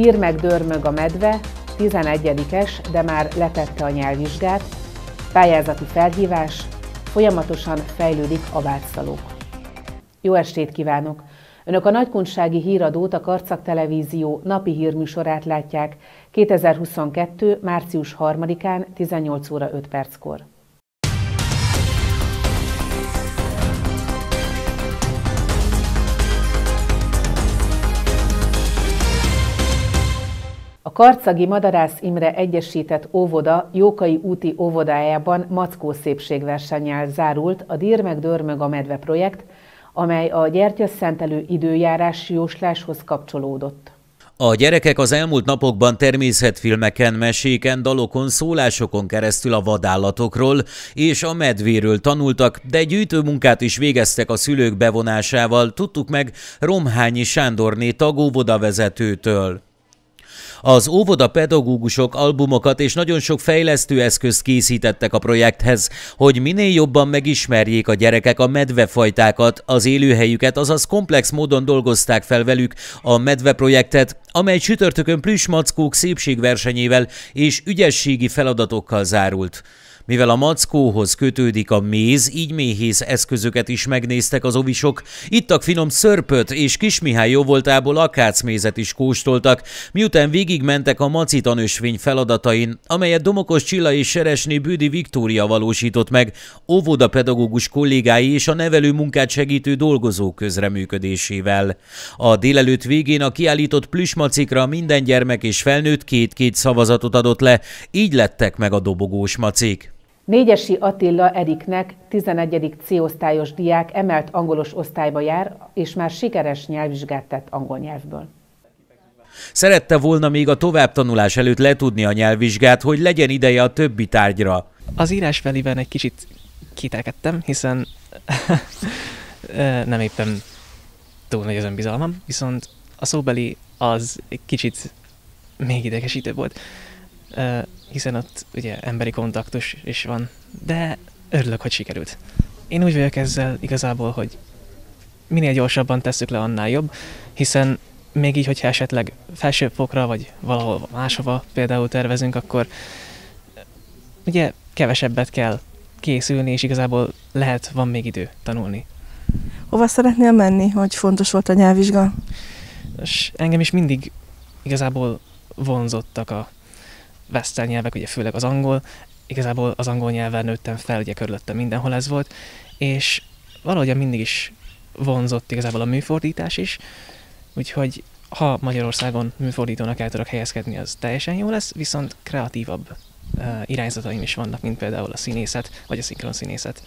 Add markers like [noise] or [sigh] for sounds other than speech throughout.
Dír meg dörmög a medve, 11-es, de már letette a nyelvvizsgát, pályázati felhívás, folyamatosan fejlődik a vátszalók. Jó estét kívánok! Önök a nagykunsági híradót, a Karcak Televízió napi hírműsorát látják 2022. március 3-án 18 óra 5 perckor. Karcagi Madarász Imre Egyesített Óvoda Jókai úti óvodájában mackó szépségversennyel zárult a Dírmeg Dörmög a Medve projekt, amely a gyertyaszentelő időjárás jósláshoz kapcsolódott. A gyerekek az elmúlt napokban természetfilmeken, meséken, dalokon, szólásokon keresztül a vadállatokról és a medvéről tanultak, de gyűjtőmunkát is végeztek a szülők bevonásával, tudtuk meg Romhányi Sándorné tagóvoda vezetőtől. Az óvoda pedagógusok albumokat és nagyon sok fejlesztő eszközt készítettek a projekthez, hogy minél jobban megismerjék a gyerekek a medvefajtákat, az élőhelyüket, azaz komplex módon dolgozták fel velük a medveprojektet, amely csütörtökön plüsmackók szépségversenyével és ügyességi feladatokkal zárult. Mivel a mackóhoz kötődik a méz, így méhész eszközöket is megnéztek az ovisok, ittak finom szörpöt és Kismihály jóvoltából akácmézet is kóstoltak, miután végigmentek a maci tanösvény feladatain, amelyet Domokos Csilla és Seresné Bődi Viktória valósított meg, óvoda pedagógus kollégái és a nevelő munkát segítő dolgozók közreműködésével. A délelőtt végén a kiállított plüsmacikra minden gyermek és felnőtt két-két szavazatot adott le, így lettek meg a dobogós macik. Négyesi Attila Eriknek 11. C-osztályos diák emelt angolos osztályba jár, és már sikeres nyelvvizsgát tett angol nyelvből. Szerette volna még a továbbtanulás előtt letudni a nyelvvizsgát, hogy legyen ideje a többi tárgyra. Az írásbeliben egy kicsit kételkedtem, hiszen [laughs] nem éppen túl nagy az önbizalmam, viszont a szóbeli az egy kicsit még idegesítő volt hiszen ott ugye emberi kontaktus is van, de örülök, hogy sikerült. Én úgy vagyok ezzel igazából, hogy minél gyorsabban tesszük le, annál jobb, hiszen még így, hogyha esetleg felsőfokra, vagy valahol máshova például tervezünk, akkor ugye kevesebbet kell készülni, és igazából lehet, van még idő tanulni. Hova szeretnél menni, hogy fontos volt a nyelvvizsga? És engem is mindig igazából vonzottak a western nyelvek, ugye főleg az angol, igazából az angol nyelven nőttem fel, ugye körülöttem mindenhol ez volt, és valahogy mindig is vonzott igazából a műfordítás is, úgyhogy ha Magyarországon műfordítónak el tudok helyezkedni, az teljesen jó lesz, viszont kreatívabb irányzataim is vannak, mint például a színészet, vagy a szinkron színészet.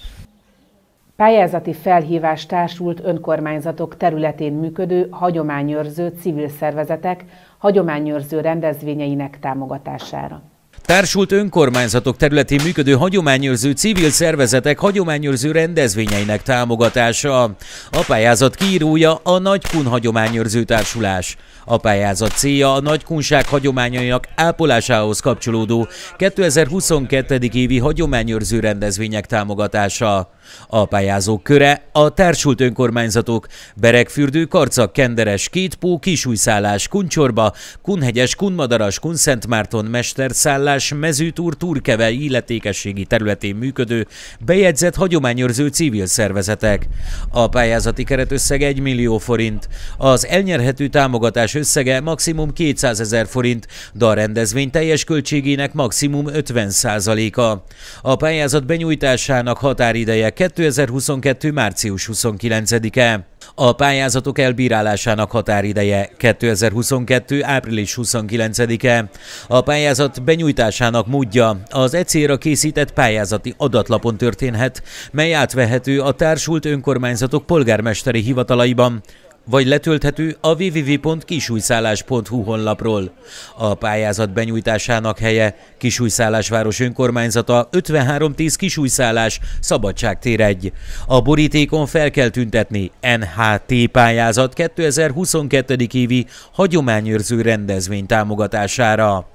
Pályázati felhívás társult önkormányzatok területén működő hagyományőrző civil szervezetek hagyományőrző rendezvényeinek támogatására. Társult önkormányzatok területén működő hagyományőrző civil szervezetek hagyományőrző rendezvényeinek támogatása. A pályázat kiírója a Nagykun Hagyományőrző Társulás. A pályázat célja a nagykunság hagyományainak ápolásához kapcsolódó 2022. évi hagyományőrző rendezvények támogatása. A pályázók köre a társult önkormányzatok Berekfürdő, Karcak, Kenderes, Kétpó, Kisújszállás, Kuncsorba, Kunhegyes, Kunmadaras, Kunszentmárton, Mesterszállás, Mezőtúr, Túrkeve illetékességi területén működő bejegyzett hagyományőrző civil szervezetek. A pályázati keretösszeg 1 millió forint. Az elnyerhető támogatás összege maximum 200 ezer forint, de a rendezvény teljes költségének maximum 50 a A pályázat benyújtásának határideje 2022. március 29-e. A pályázatok elbírálásának határideje 2022. április 29-e. A pályázat benyújtásának módja az ECR-ra készített pályázati adatlapon történhet, mely átvehető a társult önkormányzatok polgármesteri hivatalaiban, vagy letölthető a www.kisújszállás.hu honlapról. A pályázat benyújtásának helye Kisújszállásváros önkormányzata 5310 Kisújszállás Szabadságtér 1. A borítékon fel kell tüntetni NHT pályázat 2022. évi hagyományőrző rendezvény támogatására.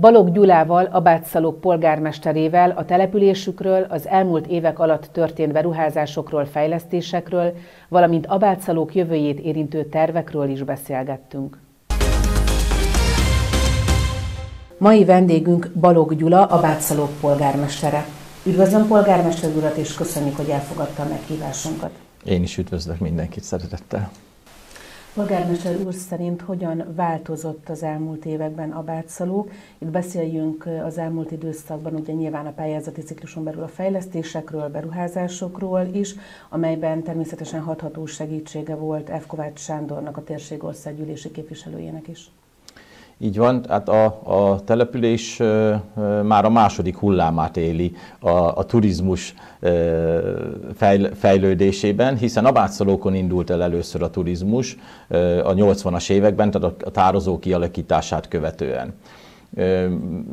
Balog Gyulával, Abátszalók polgármesterével a településükről, az elmúlt évek alatt történt beruházásokról, fejlesztésekről, valamint Abátszalók jövőjét érintő tervekről is beszélgettünk. Mai vendégünk Balog Gyula, a Bátszalók polgármestere. Üdvözlöm polgármester urat, és köszönjük, hogy elfogadta a meghívásunkat. Én is üdvözlök mindenkit szeretettel. Polgármester úr szerint hogyan változott az elmúlt években a bátszalók? Itt beszéljünk az elmúlt időszakban ugye nyilván a pályázati cikluson belül a fejlesztésekről, beruházásokról is, amelyben természetesen hatható segítsége volt F. Kovács Sándornak, a térségországgyűlési képviselőjének is. Így van, hát a, a település már a második hullámát éli a, a turizmus fejl, fejlődésében, hiszen a Bátszalókon indult el először a turizmus a 80-as években, tehát a tározó kialakítását követően.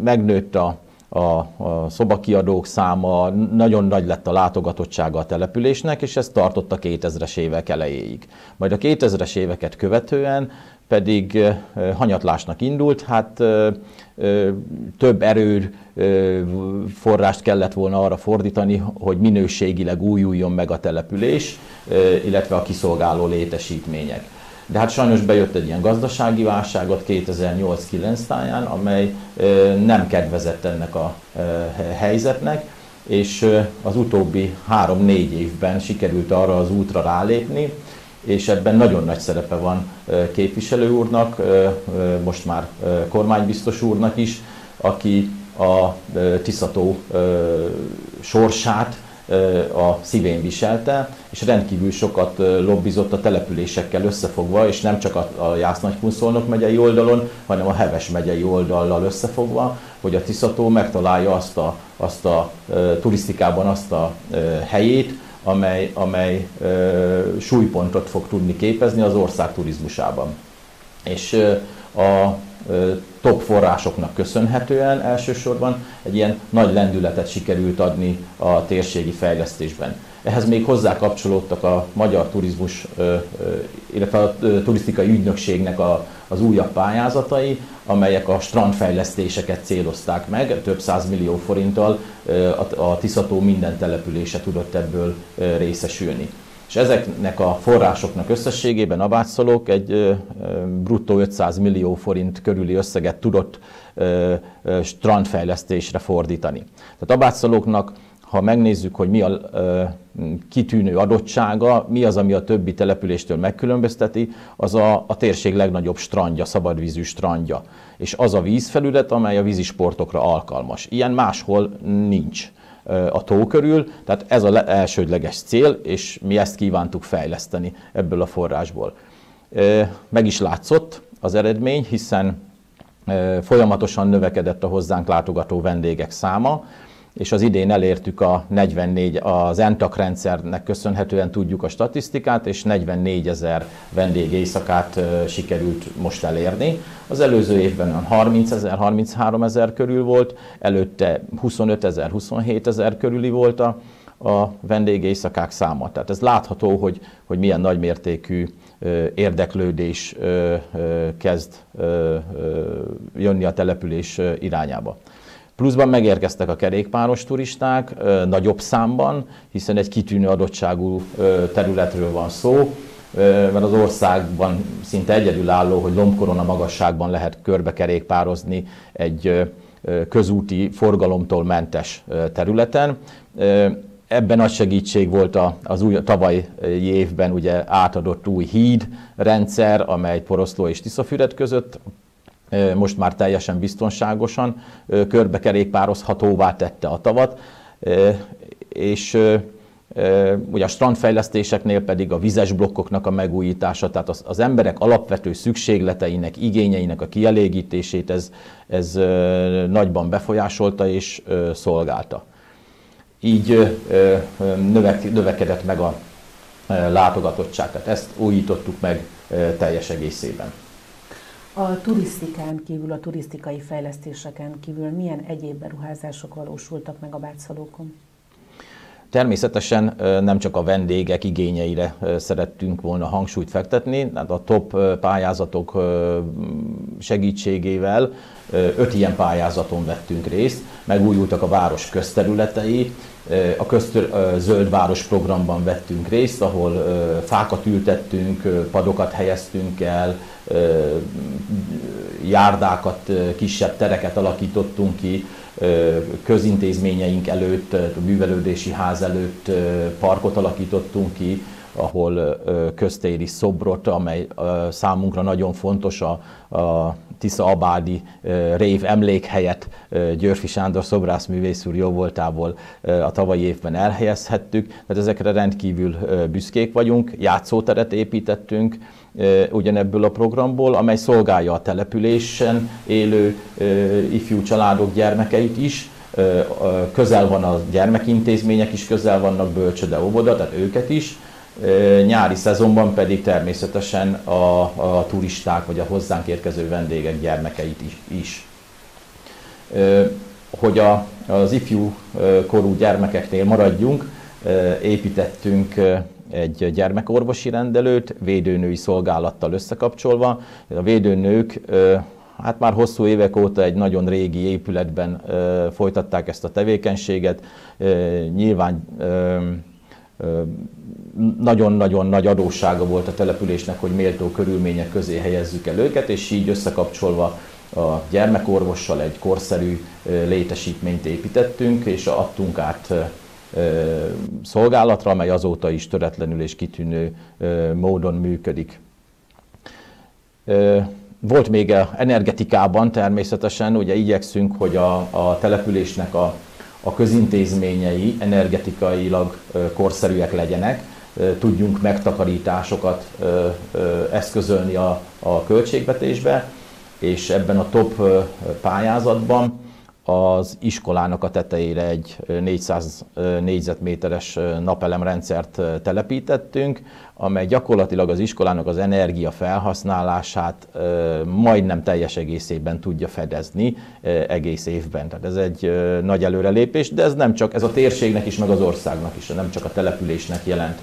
Megnőtt a, a, a szobakiadók száma, nagyon nagy lett a látogatottsága a településnek, és ez tartott a 2000-es évek elejéig. Majd a 2000-es éveket követően pedig hanyatlásnak indult, hát több erő forrást kellett volna arra fordítani, hogy minőségileg újuljon meg a település, illetve a kiszolgáló létesítmények. De hát sajnos bejött egy ilyen gazdasági válságot 2008-9 táján, amely nem kedvezett ennek a helyzetnek, és az utóbbi három-négy évben sikerült arra az útra rálépni, és ebben nagyon nagy szerepe van képviselő úrnak, most már kormánybiztos úrnak is, aki a Tiszató sorsát a szívén viselte, és rendkívül sokat lobbizott a településekkel összefogva, és nem csak a Jász-Nagykunszolnok megyei oldalon, hanem a Heves megyei oldallal összefogva, hogy a Tiszató megtalálja azt a, azt a turisztikában azt a helyét, amely, amely ö, súlypontot fog tudni képezni az ország turizmusában. És ö, a ö, top forrásoknak köszönhetően elsősorban egy ilyen nagy lendületet sikerült adni a térségi fejlesztésben. Ehhez még hozzá kapcsolódtak a magyar turizmus, illetve a turisztikai ügynökségnek a, az újabb pályázatai, amelyek a strandfejlesztéseket célozták meg, több száz millió forinttal a Tiszató minden települése tudott ebből részesülni. És ezeknek a forrásoknak összességében a bátszolók egy bruttó 500 millió forint körüli összeget tudott strandfejlesztésre fordítani. Tehát a ha megnézzük, hogy mi a kitűnő adottsága, mi az, ami a többi településtől megkülönbözteti, az a, a térség legnagyobb strandja, szabadvízű strandja. És az a vízfelület, amely a vízisportokra alkalmas. Ilyen máshol nincs a tó körül, tehát ez az elsődleges cél, és mi ezt kívántuk fejleszteni ebből a forrásból. Meg is látszott az eredmény, hiszen folyamatosan növekedett a hozzánk látogató vendégek száma, és az idén elértük a 44, az ENTAK rendszernek köszönhetően tudjuk a statisztikát, és 44 ezer vendég éjszakát sikerült most elérni. Az előző évben 30 ezer, 33 ezer körül volt, előtte 25 ezer, 27 ezer körüli volt a, a vendégészakák száma. Tehát ez látható, hogy, hogy milyen nagymértékű érdeklődés kezd jönni a település irányába. Pluszban megérkeztek a kerékpáros turisták nagyobb számban, hiszen egy kitűnő adottságú területről van szó, mert az országban szinte egyedülálló, hogy lombkorona magasságban lehet körbe kerékpározni egy közúti forgalomtól mentes területen. Ebben nagy segítség volt az új, tavalyi évben ugye átadott új híd rendszer, amely Poroszló és Tiszafüred között most már teljesen biztonságosan körbekerékpározhatóvá tette a tavat, és ugye a strandfejlesztéseknél pedig a vizes blokkoknak a megújítása, tehát az, az emberek alapvető szükségleteinek, igényeinek a kielégítését ez, ez nagyban befolyásolta és szolgálta. Így növekedett meg a látogatottság, tehát ezt újítottuk meg teljes egészében. A turisztikán kívül, a turisztikai fejlesztéseken kívül milyen egyéb beruházások valósultak meg a bátszalókon? Természetesen nem csak a vendégek igényeire szerettünk volna hangsúlyt fektetni, hát a top pályázatok segítségével öt ilyen pályázaton vettünk részt, megújultak a város közterületei, A köztör zöld város programban vettünk részt, ahol fákat ültettünk, padokat helyeztünk el, járdákat, kisebb tereket alakítottunk ki, közintézményeink előtt, a művelődési ház előtt parkot alakítottunk ki, ahol köztéri szobrot, amely számunkra nagyon fontos, a, a Tisza Abádi rév emlékhelyet Györfi Sándor szobrászművész úr jó voltából a tavalyi évben elhelyezhettük. Tehát ezekre rendkívül büszkék vagyunk, játszóteret építettünk, ugyanebből a programból, amely szolgálja a településen élő ifjú családok gyermekeit is, közel van a gyermekintézmények is, közel vannak bölcsöde, óvoda, tehát őket is, nyári szezonban pedig természetesen a, a turisták vagy a hozzánk érkező vendégek gyermekeit is. Hogy a, az ifjú korú gyermekeknél maradjunk, építettünk egy gyermekorvosi rendelőt, védőnői szolgálattal összekapcsolva. A védőnők hát már hosszú évek óta egy nagyon régi épületben folytatták ezt a tevékenységet. Nyilván nagyon-nagyon nagy adóssága volt a településnek, hogy méltó körülmények közé helyezzük el őket, és így összekapcsolva a gyermekorvossal egy korszerű létesítményt építettünk, és adtunk át szolgálatra, amely azóta is töretlenül és kitűnő módon működik. Volt még a energetikában természetesen, ugye igyekszünk, hogy a, a településnek a, a közintézményei energetikailag korszerűek legyenek, tudjunk megtakarításokat eszközölni a, a költségvetésbe, és ebben a top pályázatban az iskolának a tetejére egy 400 négyzetméteres napelemrendszert telepítettünk, amely gyakorlatilag az iskolának az energia felhasználását majdnem teljes egészében tudja fedezni egész évben. Tehát ez egy nagy előrelépés, de ez nem csak, ez a térségnek is, meg az országnak is, nem csak a településnek jelent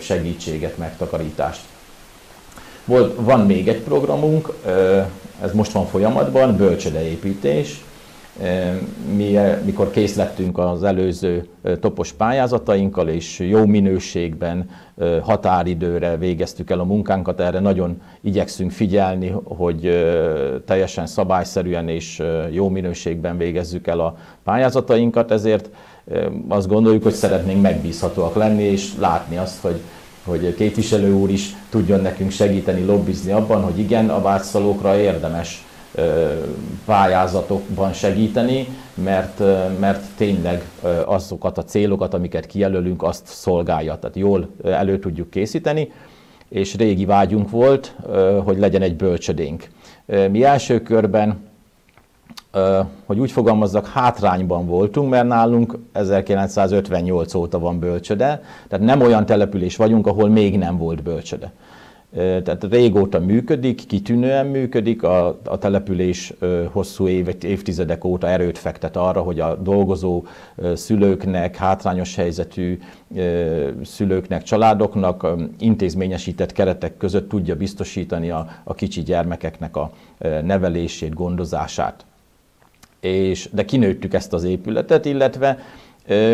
segítséget, megtakarítást. Volt, van még egy programunk, ez most van folyamatban, bölcsödeépítés, mi, mikor kész lettünk az előző topos pályázatainkkal, és jó minőségben, határidőre végeztük el a munkánkat, erre nagyon igyekszünk figyelni, hogy teljesen szabályszerűen és jó minőségben végezzük el a pályázatainkat, ezért azt gondoljuk, hogy szeretnénk megbízhatóak lenni, és látni azt, hogy hogy képviselő úr is tudjon nekünk segíteni, lobbizni abban, hogy igen, a vátszalókra érdemes pályázatokban segíteni, mert, mert tényleg azokat a célokat, amiket kijelölünk, azt szolgálja. Tehát jól elő tudjuk készíteni, és régi vágyunk volt, hogy legyen egy bölcsödénk. Mi első körben, hogy úgy fogalmazzak, hátrányban voltunk, mert nálunk 1958 óta van bölcsöde, tehát nem olyan település vagyunk, ahol még nem volt bölcsöde tehát régóta működik, kitűnően működik, a, a település hosszú évet, évtizedek óta erőt fektet arra, hogy a dolgozó szülőknek, hátrányos helyzetű szülőknek, családoknak intézményesített keretek között tudja biztosítani a, a kicsi gyermekeknek a nevelését, gondozását. És, de kinőttük ezt az épületet, illetve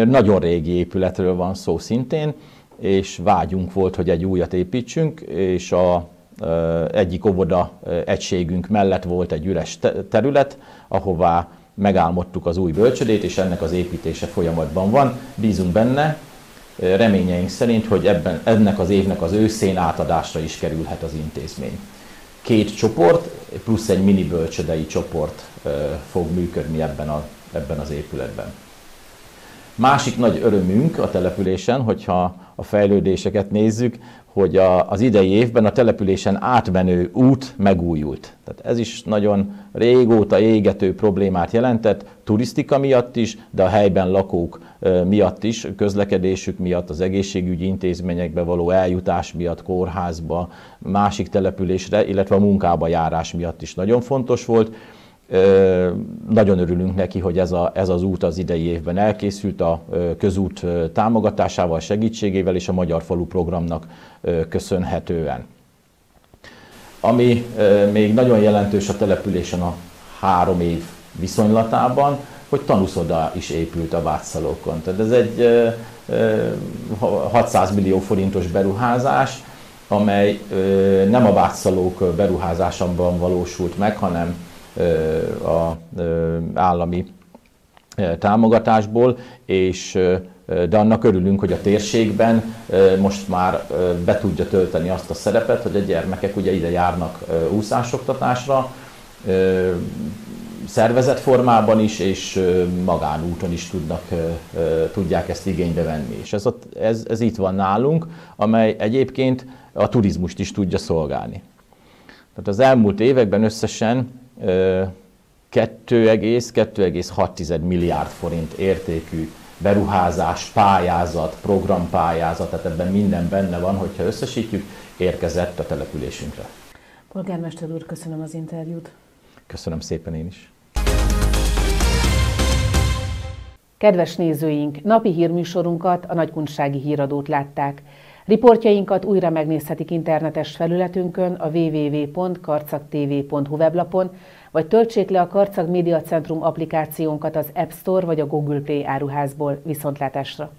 nagyon régi épületről van szó szintén, és vágyunk volt, hogy egy újat építsünk, és a egyik óvoda egységünk mellett volt egy üres terület, ahová megálmodtuk az új bölcsödét, és ennek az építése folyamatban van. Bízunk benne, reményeink szerint, hogy ebben, ennek az évnek az őszén átadásra is kerülhet az intézmény. Két csoport, plusz egy mini bölcsödei csoport fog működni ebben, a, ebben az épületben. Másik nagy örömünk a településen, hogyha a fejlődéseket nézzük, hogy a, az idei évben a településen átmenő út megújult. Tehát ez is nagyon régóta égető problémát jelentett, turisztika miatt is, de a helyben lakók miatt is, közlekedésük miatt, az egészségügyi intézményekbe való eljutás miatt, kórházba, másik településre, illetve a munkába járás miatt is nagyon fontos volt. Nagyon örülünk neki, hogy ez, a, ez az út az idei évben elkészült a közút támogatásával, segítségével és a Magyar Falu programnak köszönhetően. Ami még nagyon jelentős a településen a három év viszonylatában, hogy tanúszoda is épült a Vátszalókon. Tehát ez egy 600 millió forintos beruházás, amely nem a Vátszalók beruházásában valósult meg, hanem a állami támogatásból, és de annak örülünk, hogy a térségben most már be tudja tölteni azt a szerepet, hogy a gyermekek ugye ide járnak úszásoktatásra, szervezett formában is, és magánúton is tudnak, tudják ezt igénybe venni. És ez, ott, ez, ez itt van nálunk, amely egyébként a turizmust is tudja szolgálni. Tehát az elmúlt években összesen 2,2,6 milliárd forint értékű beruházás, pályázat, programpályázat, tehát ebben minden benne van, hogyha összesítjük, érkezett a településünkre. Polgármester úr, köszönöm az interjút. Köszönöm szépen én is. Kedves nézőink, napi hírműsorunkat, a Nagykunsági Híradót látták. Riportjainkat újra megnézhetik internetes felületünkön a www.karcagtv.hu weblapon, vagy töltsék le a Karcag Média Centrum applikációnkat az App Store vagy a Google Play áruházból. Viszontlátásra!